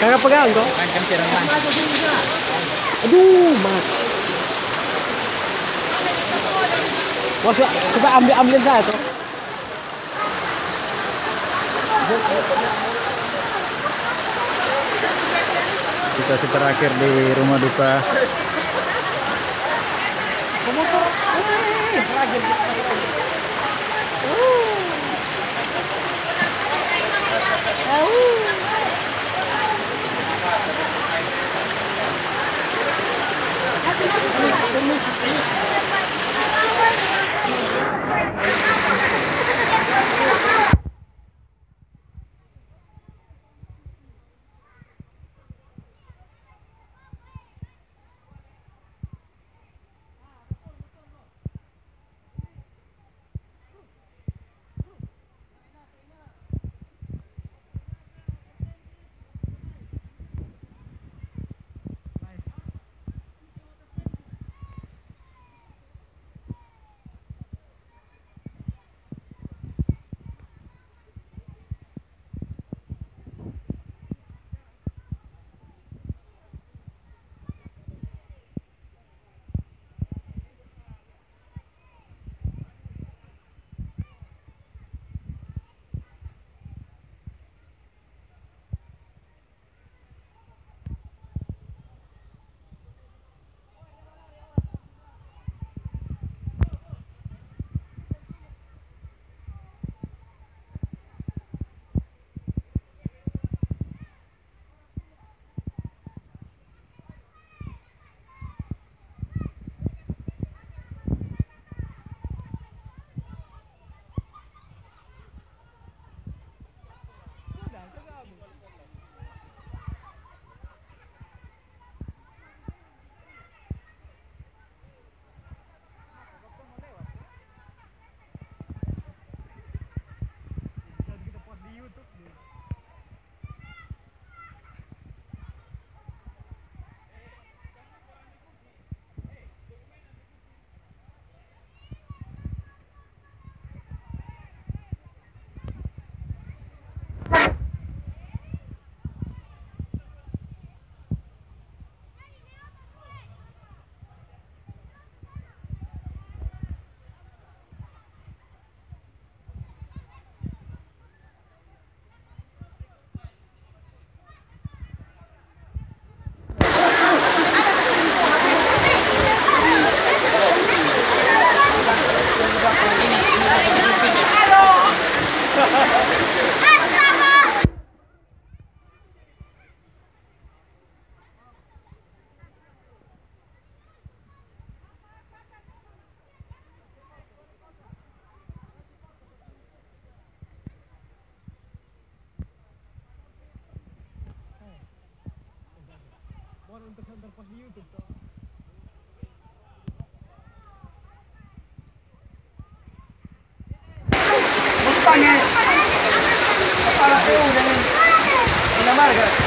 Kagak pegang kok. Man. Aduh, mat. Wah, coba coba ambil ambilin saya tuh. Situasi terakhir di rumah duka Pemotor. Selagi. untuk center post di YouTube toh. Bos tanya. Kepala EU dan Dinamarca.